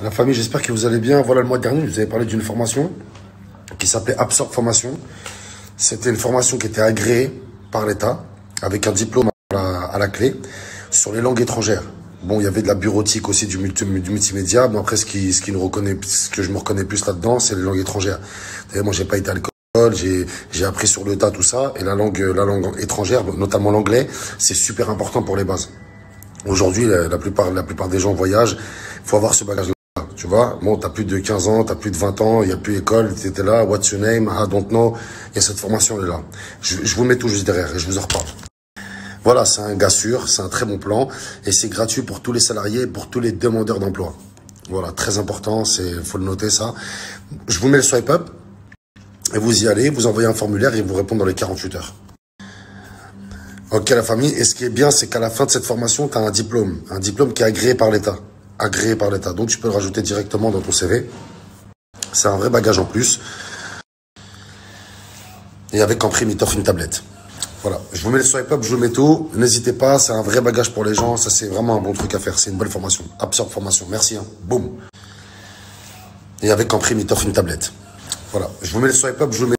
La famille, j'espère que vous allez bien. Voilà, le mois dernier, je vous avais parlé d'une formation qui s'appelait Absorb Formation. C'était une formation qui était agréée par l'État avec un diplôme à la, clé sur les langues étrangères. Bon, il y avait de la bureautique aussi, du, multimédia, mais après, ce qui, ce qui nous reconnaît, ce que je me reconnais plus là-dedans, c'est les langues étrangères. D'ailleurs, moi, j'ai pas été à l'école, j'ai, appris sur le tas tout ça, et la langue, la langue étrangère, notamment l'anglais, c'est super important pour les bases. Aujourd'hui, la, la, plupart, la plupart des gens voyagent, faut avoir ce bagage tu vois, bon, t'as plus de 15 ans, t'as plus de 20 ans, il y a plus école, t'étais là, what's your name, I don't know. Il y a cette formation, elle est là. Je, vous mets tout juste derrière et je vous en reparle. Voilà, c'est un gars sûr, c'est un très bon plan et c'est gratuit pour tous les salariés, pour tous les demandeurs d'emploi. Voilà, très important, c'est, faut le noter ça. Je vous mets le swipe up et vous y allez, vous envoyez un formulaire et vous répondent dans les 48 heures. Ok la famille, et ce qui est bien, c'est qu'à la fin de cette formation, tu as un diplôme, un diplôme qui est agréé par l'État agréé par l'État. Donc tu peux le rajouter directement dans ton CV. C'est un vrai bagage en plus. Et avec en prime, il t'offre une tablette. Voilà, je vous mets le swipe up, je vous mets tout. N'hésitez pas, c'est un vrai bagage pour les gens. Ça, c'est vraiment un bon truc à faire. C'est une bonne formation. Absorbe formation. Merci. Hein. Boum. Et avec en prime, il t'offre une tablette. Voilà, je vous mets le swipe up, je vous mets